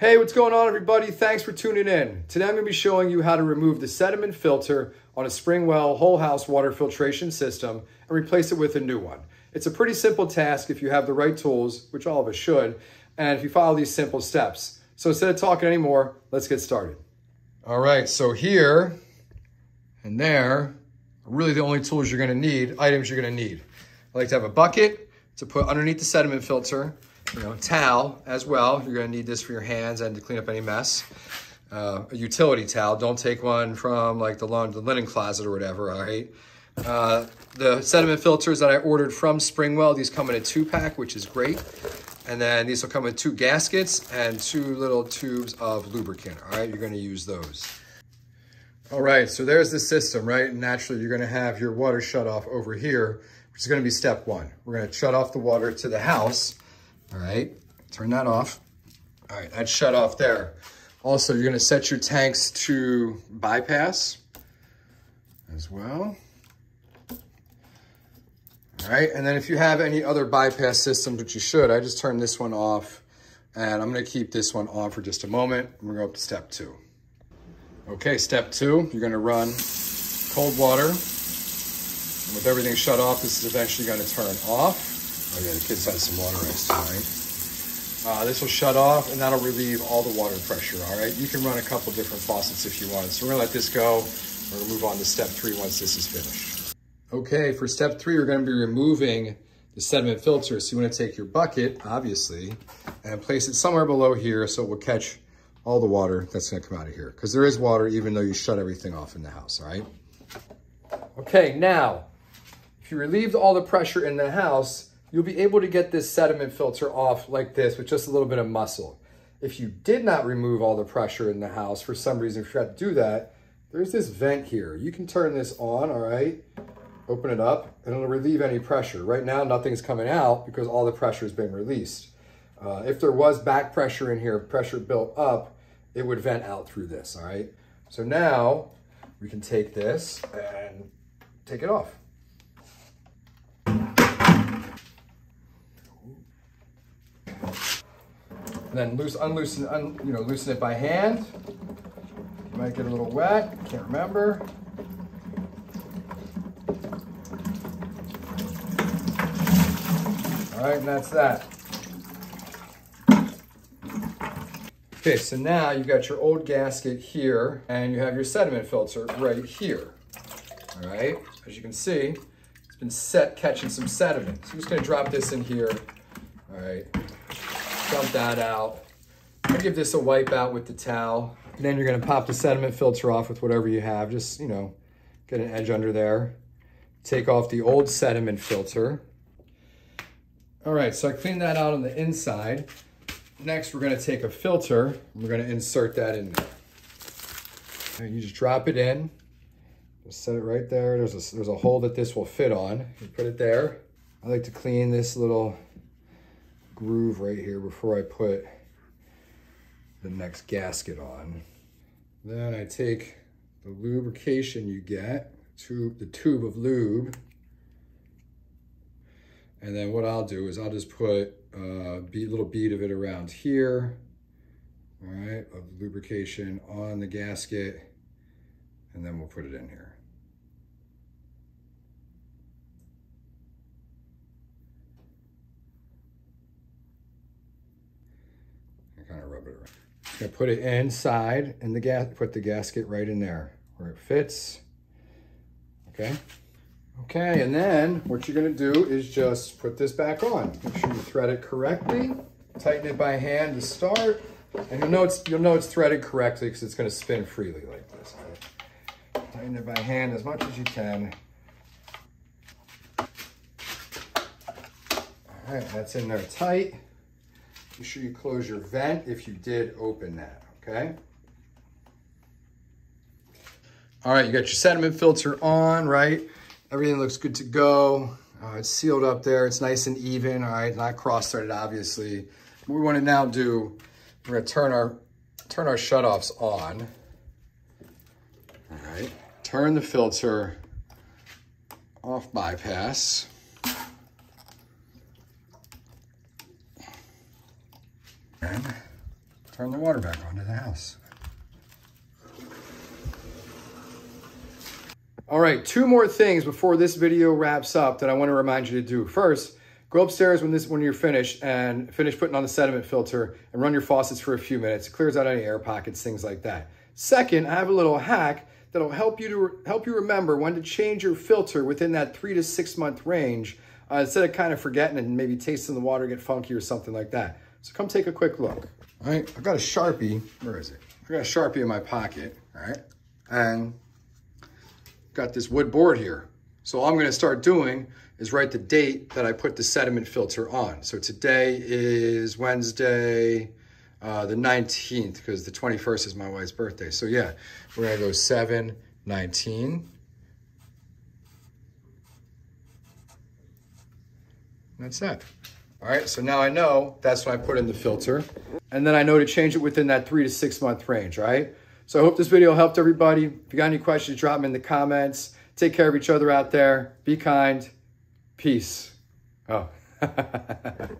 Hey, what's going on everybody? Thanks for tuning in. Today I'm going to be showing you how to remove the sediment filter on a Springwell whole house water filtration system and replace it with a new one. It's a pretty simple task if you have the right tools, which all of us should, and if you follow these simple steps. So instead of talking anymore, let's get started. All right, so here and there are really the only tools you're gonna need, items you're gonna need. I like to have a bucket to put underneath the sediment filter, you know, towel as well. You're gonna need this for your hands and to clean up any mess. Uh, a utility towel. Don't take one from like the, the linen closet or whatever, all right? Uh, the sediment filters that I ordered from Springwell, these come in a two pack, which is great. And then these will come with two gaskets and two little tubes of lubricant, all right? You're gonna use those. All right, so there's the system, right? Naturally, you're gonna have your water shut off over here, which is gonna be step one. We're gonna shut off the water to the house all right, turn that off. All right, that's shut off there. Also, you're gonna set your tanks to bypass as well. All right, and then if you have any other bypass systems, which you should, I just turned this one off and I'm gonna keep this one on for just a moment. We're gonna go up to step two. Okay, step two, you're gonna run cold water. And with everything shut off, this is eventually gonna turn off. Yeah, the kids had some water ice tonight. Uh, this will shut off and that'll relieve all the water pressure, all right? You can run a couple different faucets if you want. So we're gonna let this go. We're gonna move on to step three once this is finished. Okay, for step three, we're gonna be removing the sediment filter. So you wanna take your bucket, obviously, and place it somewhere below here so it will catch all the water that's gonna come out of here. Because there is water even though you shut everything off in the house, all right? Okay, now, if you relieved all the pressure in the house, you'll be able to get this sediment filter off like this with just a little bit of muscle. If you did not remove all the pressure in the house, for some reason if you forgot to do that, there's this vent here. You can turn this on, all right? Open it up, and it'll relieve any pressure. Right now, nothing's coming out because all the pressure is being released. Uh, if there was back pressure in here, pressure built up, it would vent out through this, all right? So now, we can take this and take it off. And then loose, unloosen, un, you know, loosen it by hand. You might get a little wet, can't remember. All right, and that's that. Okay, so now you've got your old gasket here and you have your sediment filter right here. All right, as you can see, it's been set catching some sediment. So I'm just gonna drop this in here. All right, dump that out. I give this a wipe out with the towel. And then you're gonna pop the sediment filter off with whatever you have. Just, you know, get an edge under there. Take off the old sediment filter. All right, so I cleaned that out on the inside. Next, we're gonna take a filter. we're gonna insert that in there. And you just drop it in. Just set it right there. There's a, there's a hole that this will fit on. You put it there. I like to clean this little groove right here before I put the next gasket on. Then I take the lubrication you get, tube, the tube of lube, and then what I'll do is I'll just put a little bead of it around here, all right, of lubrication on the gasket, and then we'll put it in here. Kind of rub it around. Gonna put it inside and the gas, put the gasket right in there where it fits. Okay. Okay, and then what you're gonna do is just put this back on. Make sure you thread it correctly. Tighten it by hand to start. And you'll know it's, you'll know it's threaded correctly because it's gonna spin freely like this. Right? Tighten it by hand as much as you can. All right, that's in there tight. Make sure you close your vent if you did open that, okay? All right, you got your sediment filter on, right? Everything looks good to go. Uh, it's sealed up there. It's nice and even, all right? Not cross-threaded, obviously. What we want to now do, we're going to turn our turn our shutoffs on. All right, turn the filter off bypass. Turn the water back on to the house. All right, two more things before this video wraps up that I want to remind you to do. First, go upstairs when this when you're finished and finish putting on the sediment filter and run your faucets for a few minutes. It clears out any air pockets, things like that. Second, I have a little hack that'll help you to help you remember when to change your filter within that three to six month range uh, instead of kind of forgetting and maybe tasting the water get funky or something like that. So come take a quick look. All right, I've got a Sharpie. Where is it? I've got a Sharpie in my pocket, all right? And got this wood board here. So all I'm gonna start doing is write the date that I put the sediment filter on. So today is Wednesday, uh, the 19th, because the 21st is my wife's birthday. So yeah, we're gonna go 7, 19. That's that. All right, so now I know that's when I put in the filter. And then I know to change it within that three to six month range, right? So I hope this video helped everybody. If you got any questions, drop them in the comments. Take care of each other out there. Be kind. Peace. Oh.